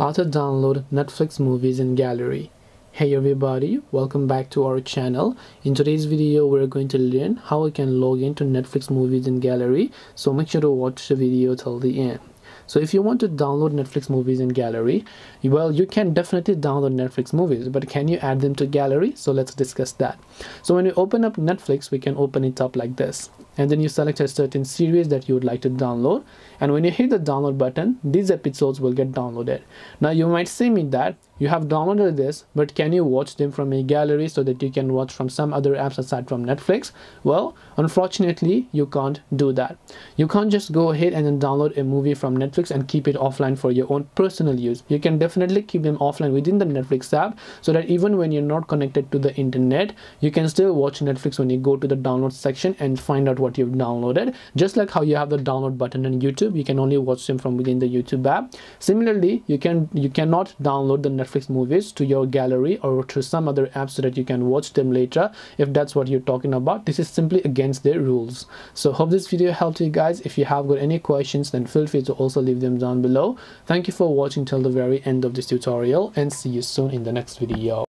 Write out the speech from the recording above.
how to download Netflix movies in gallery. Hey everybody, welcome back to our channel. In today's video, we're going to learn how we can log into Netflix movies in gallery. So make sure to watch the video till the end. So if you want to download Netflix movies in gallery, well, you can definitely download Netflix movies, but can you add them to gallery? So let's discuss that. So when you open up Netflix, we can open it up like this. And then you select a certain series that you would like to download. And when you hit the download button, these episodes will get downloaded. Now you might say me that you have downloaded this, but can you watch them from a gallery so that you can watch from some other apps aside from Netflix? Well, unfortunately, you can't do that. You can't just go ahead and then download a movie from Netflix and keep it offline for your own personal use. You can definitely keep them offline within the Netflix app so that even when you're not connected to the internet, you can still watch Netflix when you go to the download section and find out what you've downloaded. Just like how you have the download button in YouTube, you can only watch them from within the YouTube app. Similarly, you can you cannot download the Netflix movies to your gallery or to some other app so that you can watch them later if that's what you're talking about. This is simply against their rules. So hope this video helped you guys. If you have got any questions then feel free to also leave them down below. Thank you for watching till the very end of this tutorial and see you soon in the next video